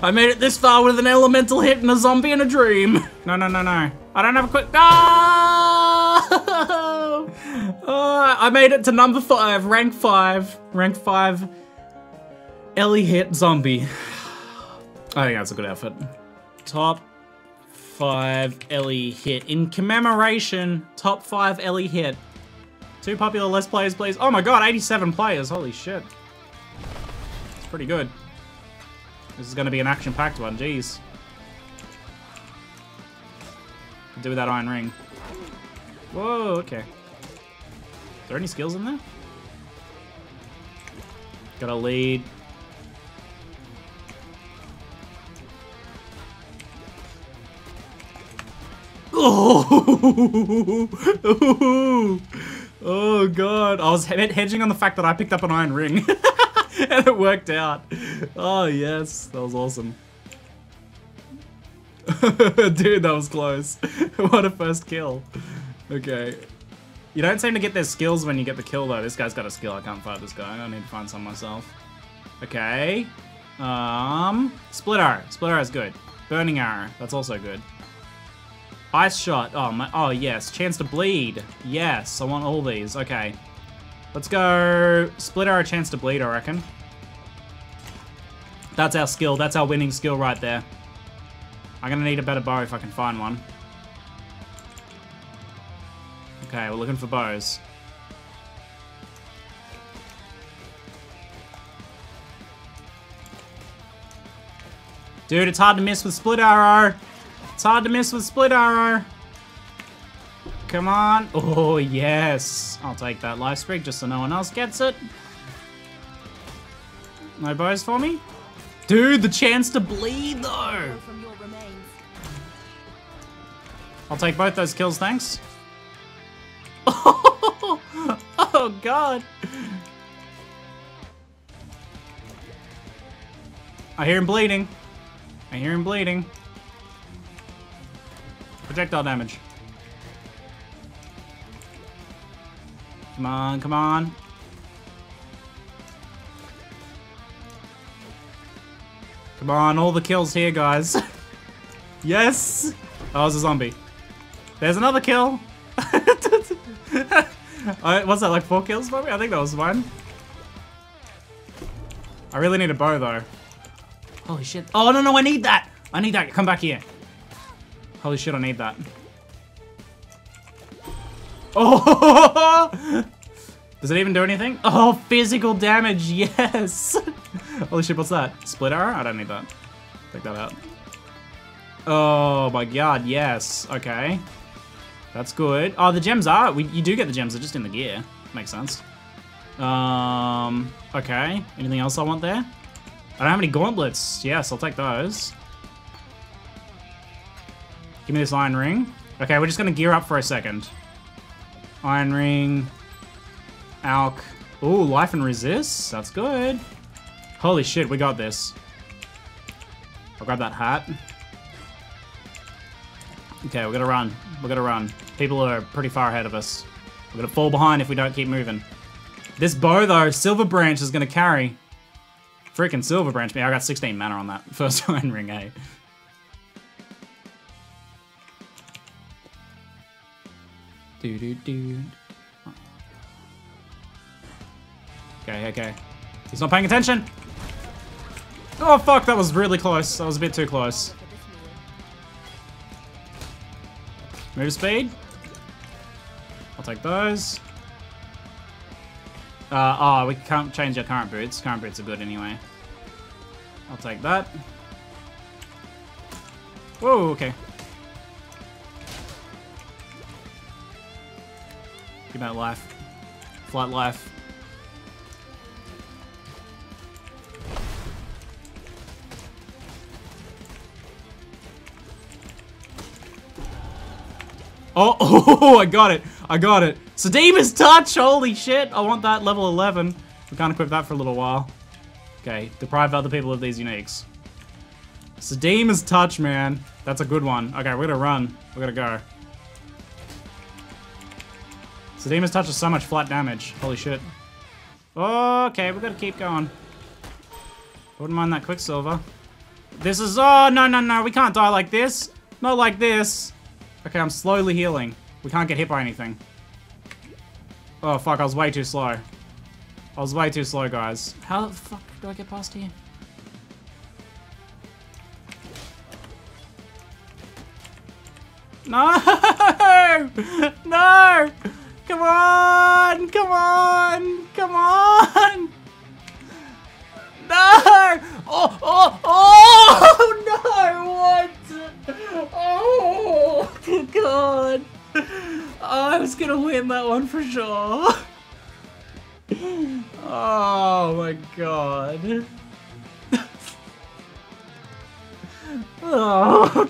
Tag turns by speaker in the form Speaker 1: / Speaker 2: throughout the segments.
Speaker 1: I made it this far with an elemental hit and a zombie and a dream. No, no, no, no. I don't have a quick. Ah! Oh, I made it to number five, rank five, rank five. Ele hit zombie. I think that's a good effort. Top five Ele hit. In commemoration, top five Ele hit. Two popular less players, please. Oh my god, 87 players. Holy shit. It's pretty good. This is going to be an action-packed one. Jeez. Do with that iron ring. Whoa, okay. Is there any skills in there? Got a lead. Oh! oh god. I was hedging on the fact that I picked up an iron ring. and it worked out. Oh yes, that was awesome. Dude, that was close. what a first kill. Okay. You don't seem to get their skills when you get the kill though. This guy's got a skill. I can't fight this guy. I need to find some myself. Okay. Um, split arrow. Split arrow is good. Burning arrow. That's also good. Ice shot. Oh my. Oh yes. Chance to bleed. Yes. I want all these. Okay. Let's go. Split arrow. Chance to bleed. I reckon. That's our skill. That's our winning skill right there. I'm gonna need a better bow if I can find one. Okay, we're looking for bows. Dude, it's hard to miss with split arrow. It's hard to miss with split arrow. Come on. Oh, yes. I'll take that life sprig just so no one else gets it. No bows for me? Dude, the chance to bleed, though. I'll take both those kills, thanks. Oh, oh God. I hear him bleeding. I hear him bleeding. Projectile damage. Come on, come on. Come on, all the kills here, guys. yes! Oh, it's a zombie. There's another kill. What's that, like four kills for me? I think that was one. I really need a bow, though. Holy shit. Oh, no, no, I need that. I need that. Come back here. Holy shit, I need that. Oh! Does it even do anything? Oh, physical damage, yes! Holy shit, what's that? Split arrow? I don't need that. Take that out. Oh my god, yes. Okay. That's good. Oh, the gems are... We, you do get the gems, they're just in the gear. Makes sense. Um, okay. Anything else I want there? I don't have any gauntlets. Yes, I'll take those. Give me this iron ring. Okay, we're just to gear up for a second. Iron ring. Alk. Ooh, life and resist. That's good. Holy shit, we got this. I'll grab that hat. Okay, we're gonna run. We're gonna run. People are pretty far ahead of us. We're gonna fall behind if we don't keep moving. This bow, though, Silver Branch is gonna carry. Freaking Silver Branch. Me, I got 16 mana on that first iron ring, eh? Do do do. Okay, okay. He's not paying attention. Oh fuck, that was really close. That was a bit too close. Move speed. I'll take those. Uh, oh, we can't change our current boots. Current boots are good anyway. I'll take that. Whoa, okay. Give that life. Flight life. Oh, oh, I got it. I got it. Sadima's Touch! Holy shit! I want that level 11. We can't equip that for a little while. Okay, deprive other people of these uniques. Sadima's Touch, man. That's a good one. Okay, we're gonna run. We're gonna go. Sadima's Touch is so much flat damage. Holy shit. Okay, we're gonna keep going. Wouldn't mind that Quicksilver. This is... Oh, no, no, no. We can't die like this. Not like this. Okay, I'm slowly healing. We can't get hit by anything. Oh, fuck. I was way too slow. I was way too slow, guys. How the fuck do I get past here? No! No! Come on! Come on! Come on! No! Oh! Oh! Oh! Gonna win that one for sure. Oh my god. Oh,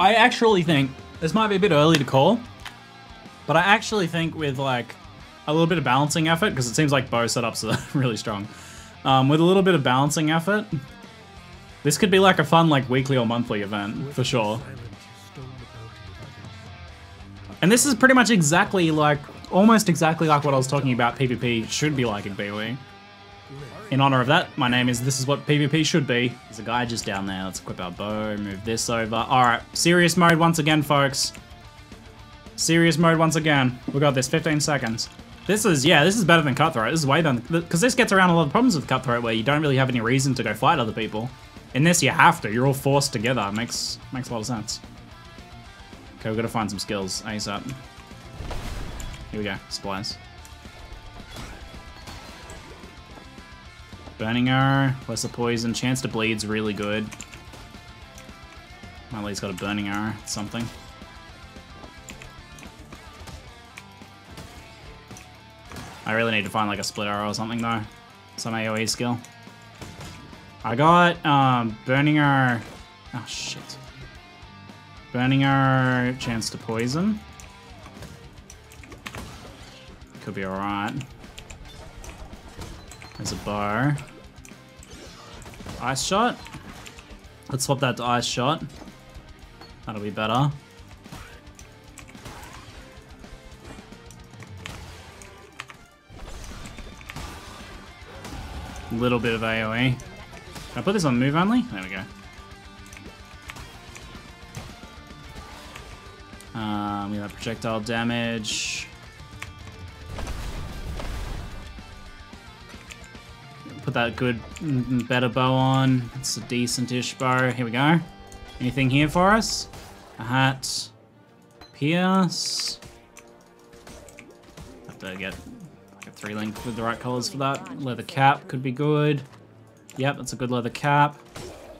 Speaker 1: I actually think this might be a bit early to call, but I actually think with like a little bit of balancing effort, because it seems like bow setups are really strong. Um, with a little bit of balancing effort, this could be like a fun like weekly or monthly event for sure. And this is pretty much exactly like, almost exactly like what I was talking about PvP should be like in PoE. In honor of that, my name is This Is What PvP Should Be. There's a guy just down there. Let's equip our bow, move this over. Alright, serious mode once again, folks. Serious mode once again. We got this, 15 seconds. This is, yeah, this is better than Cutthroat. This is way better, because this gets around a lot of problems with Cutthroat where you don't really have any reason to go fight other people. In this, you have to. You're all forced together. Makes makes a lot of sense. Okay, we've got to find some skills ASAP. Here we go, supplies. Burning Arrow, less of poison, chance to bleed's really good. At least got a Burning Arrow, something. I really need to find like a split arrow or something though. Some AoE skill. I got um, Burning Arrow. Oh shit. Burning Arrow, chance to poison. Could be alright. There's a bar. Ice shot. Let's swap that to ice shot. That'll be better. Little bit of AoE. Can I put this on move only? There we go. Um, we have projectile damage. Put that good, better bow on. It's a decent-ish bow. Here we go. Anything here for us? A hat. Pierce. Have to get like a three link with the right colors for that. Leather cap could be good. Yep, that's a good leather cap.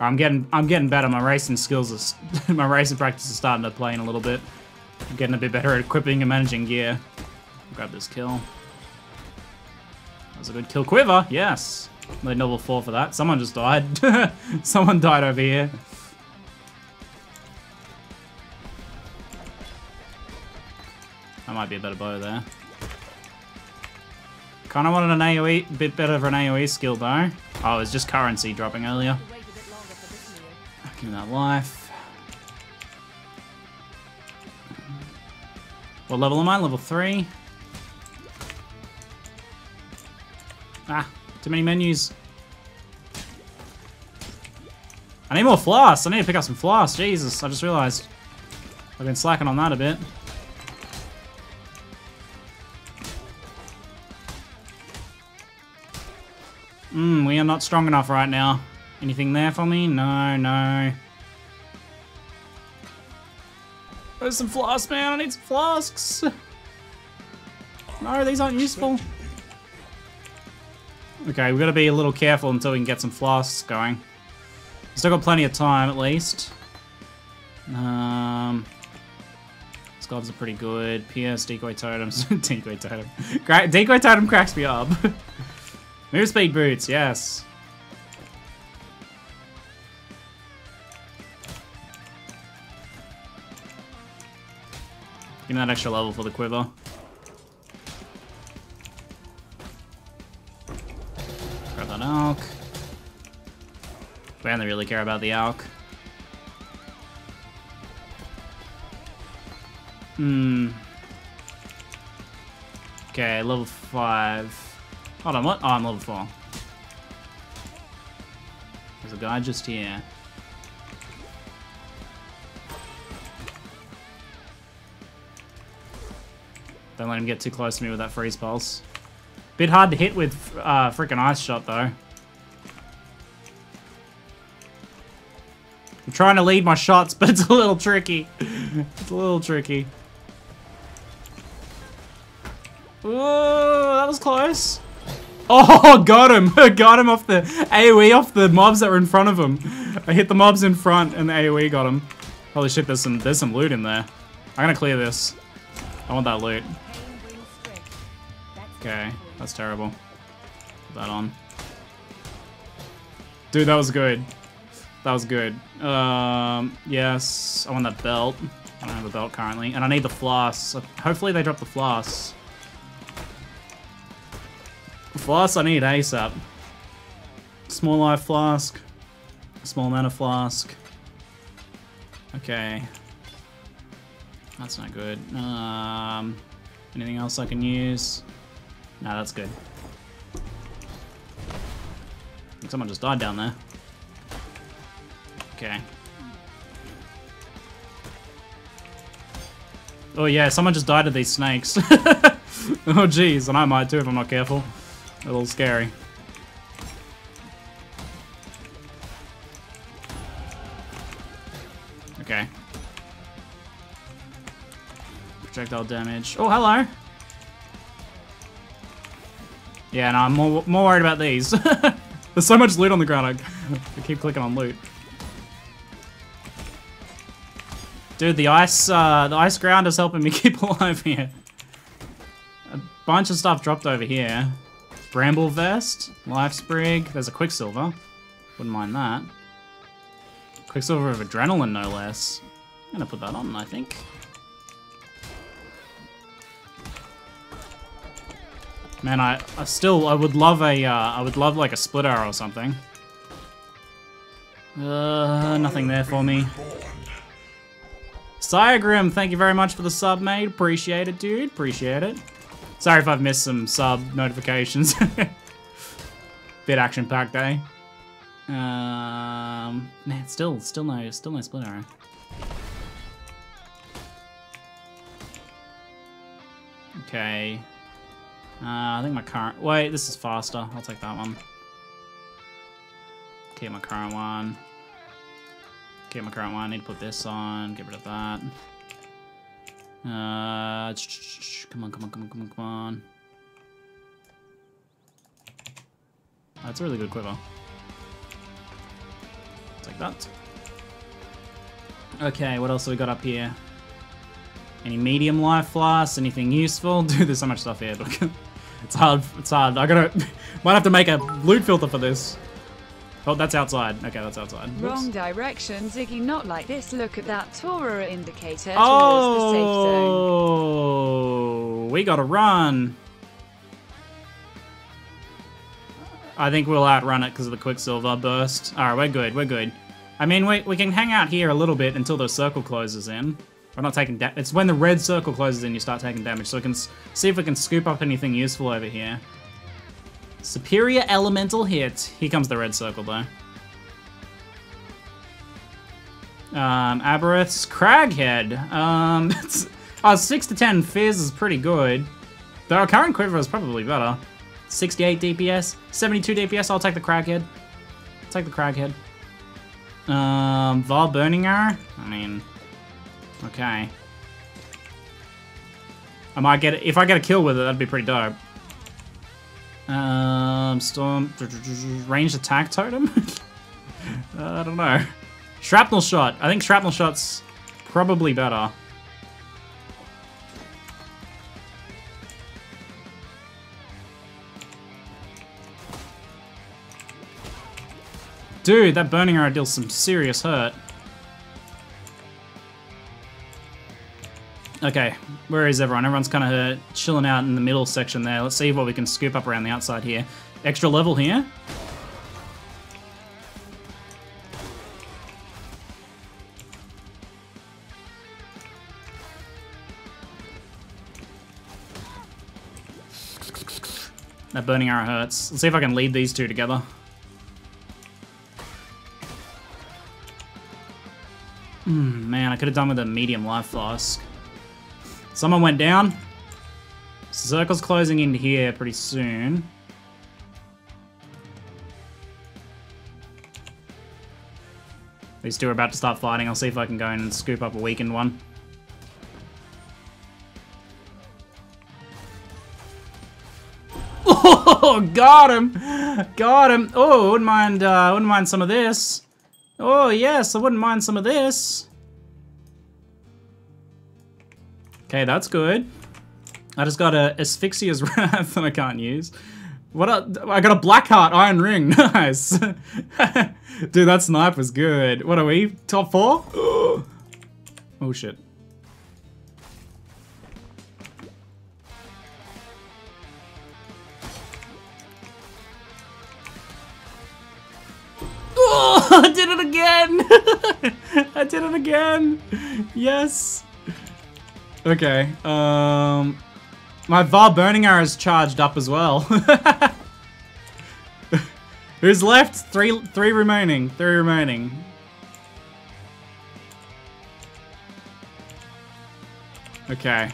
Speaker 1: I'm getting I'm getting better. My racing skills are my racing practice is starting to play in a little bit. Getting a bit better at equipping and managing gear. Grab this kill. That was a good kill quiver, yes. Made level 4 for that. Someone just died. Someone died over here. That might be a better bow there. Kinda wanted an AoE, bit better of an AoE skill though. Oh, it was just currency dropping earlier. Give me that life. What level am I? Level 3? Ah, too many menus. I need more floss. I need to pick up some floss. Jesus, I just realized. I've been slacking on that a bit. Hmm, we are not strong enough right now. Anything there for me? No, no. There's some flasks, man. I need some flasks. No, these aren't useful. Okay, we've got to be a little careful until we can get some flasks going. Still got plenty of time, at least. Um, Scods are pretty good. PS, Decoy Totems. decoy Totem. decoy Totem cracks me up. Move speed boots, yes. Give me that extra level for the quiver. Grab that Alk. We don't really care about the Alk. Hmm. Okay, level 5. Hold on, what? Oh, I'm level 4. There's a guy just here. Don't let him get too close to me with that freeze pulse. Bit hard to hit with uh, freaking ice shot though. I'm trying to lead my shots, but it's a little tricky. it's a little tricky. Oh, that was close. Oh, got him. got him off the AoE off the mobs that were in front of him. I hit the mobs in front and the AoE got him. Holy shit, there's some there's some loot in there. I'm gonna clear this. I want that loot. Okay, that's terrible. Put that on. Dude, that was good. That was good. Um, yes, I want that belt. I don't have a belt currently. And I need the floss. Hopefully they drop the floss. Floss I need ASAP. Small life flask. Small mana flask. Okay. That's not good. Um, anything else I can use? No, that's good. Someone just died down there. Okay. Oh yeah, someone just died of these snakes. oh jeez, and I might too if I'm not careful. A little scary. Okay. Projectile damage. Oh, hello! Yeah, no, I'm more, more worried about these. There's so much loot on the ground, I, I keep clicking on loot. Dude, the ice, uh, the ice ground is helping me keep alive here. A bunch of stuff dropped over here. Bramble Vest, Life Sprig, there's a Quicksilver. Wouldn't mind that. Quicksilver of Adrenaline, no less. I'm gonna put that on, I think. Man, I, I still, I would love a, uh, I would love like a split arrow or something. Uh, nothing there for me. Cyagrim, thank you very much for the sub, mate. Appreciate it, dude. Appreciate it. Sorry if I've missed some sub notifications. Bit action-packed day. Um, man, still, still no, still no split arrow. Okay. Uh, I think my current. Wait, this is faster. I'll take that one. Keep my current one. Keep my current one. I need to put this on. Get rid of that. Uh, come on, come on, come on, come on, come on. That's a really good quiver. Take that. Okay, what else have we got up here? Any medium life flasks? Anything useful? Dude, there's so much stuff here. It's hard. It's hard. I gotta. Might have to make a loot filter for this. Oh, that's outside. Okay, that's outside.
Speaker 2: Wrong direction, Ziggy. Not like this. Look at that Torah indicator
Speaker 1: oh,
Speaker 2: towards the safe
Speaker 1: zone. Oh, we gotta run. I think we'll outrun it because of the Quicksilver burst. Alright, we're good, we're good. I mean, we, we can hang out here a little bit until the circle closes in. We're not taking damage. It's when the red circle closes in you start taking damage, so we can see if we can scoop up anything useful over here. Superior elemental hit. Here comes the red circle, though. Um, Abberath's Craghead. Um, oh, 6 to 10 phys is pretty good. Though our current Quiver is probably better. 68 DPS, 72 DPS, I'll take the Craghead. I'll take the Craghead. Um, Vaal Burning Arrow? I mean, okay. I might get it, if I get a kill with it, that'd be pretty dope. Um, storm, ranged attack totem? uh, I don't know. Shrapnel shot. I think shrapnel shot's probably better. Dude, that burning arrow deals some serious hurt. Okay, where is everyone? Everyone's kind of chilling out in the middle section there. Let's see what we can scoop up around the outside here. Extra level here. That burning arrow hurts. Let's see if I can lead these two together. Hmm, man, I could have done with a medium life flask. Someone went down. Circle's closing in here pretty soon. These two are about to start fighting. I'll see if I can go in and scoop up a weakened one. Oh, got him! Got him! Oh, wouldn't mind, uh, wouldn't mind some of this. Oh, yes, I wouldn't mind some of this. Okay, that's good. I just got a Asphyxia's Wrath that I can't use. What a, I got a Blackheart Iron Ring. Nice. Dude, that sniper's good. What are we? Top four? oh, shit. Oh, I did it again! I did it again! Yes! Okay, um... My Vaal Burning Arrow is charged up as well. Who's left? Three, three remaining. Three remaining. Okay.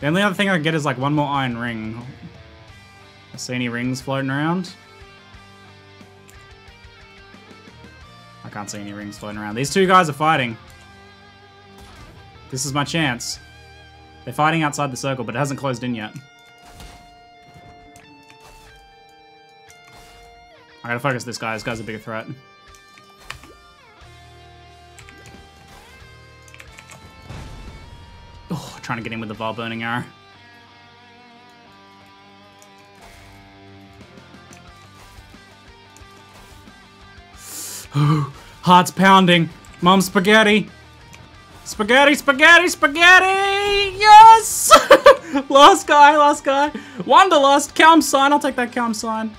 Speaker 1: The only other thing I can get is like one more iron ring. I see any rings floating around? I can't see any rings floating around. These two guys are fighting. This is my chance. They're fighting outside the circle, but it hasn't closed in yet. I gotta focus this guy. This guy's a bigger threat. Oh, trying to get in with the Vaal Burning Arrow. Heart's pounding. Mom spaghetti. Spaghetti, spaghetti, spaghetti! Yes! last guy, last guy. Wanderlust, calm sign. I'll take that calm sign.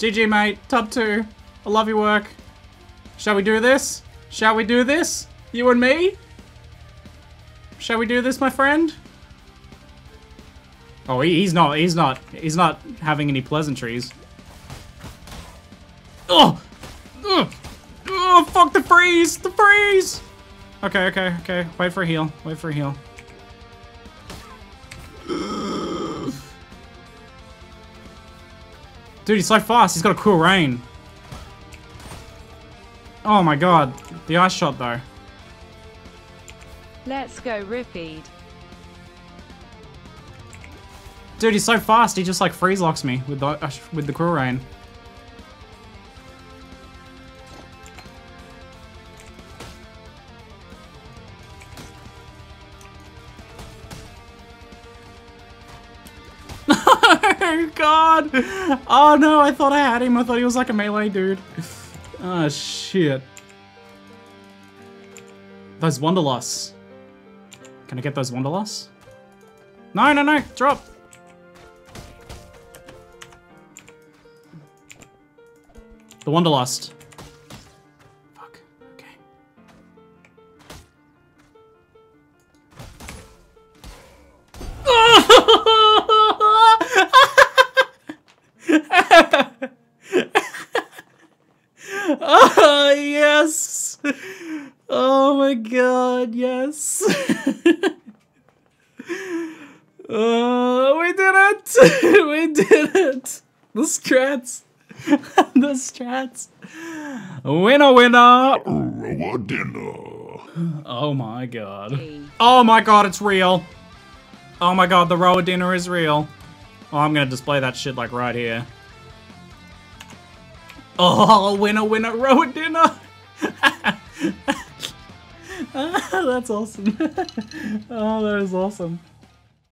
Speaker 1: GG, mate. Top two. I love your work. Shall we do this? Shall we do this? You and me? Shall we do this, my friend? Oh, he's not, he's not, he's not having any pleasantries. Oh! Oh! Oh, fuck the freeze! The freeze! Okay, okay, okay. Wait for a heal. Wait for a heal. Dude, he's so fast. He's got a Quill Rain. Oh my god. The ice shot, though.
Speaker 2: Let's go, Rippied.
Speaker 1: Dude, he's so fast. He just like freeze locks me with the uh, with the Quill Rain. oh god! Oh no, I thought I had him. I thought he was like a melee dude. Oh shit. Those Wanderlusts. Can I get those Wanderlusts? No, no, no, drop! The Wanderlust. Fuck. Okay. oh, yes! Oh my god, yes! oh, we did it! we did it! The strats! the strats. Winner, winner. dinner. Oh my god. Oh my god, it's real. Oh my god, the rhoa dinner is real. Oh, I'm gonna display that shit like right here. Oh, winner, winner, rhoa dinner. That's awesome. oh, that is awesome.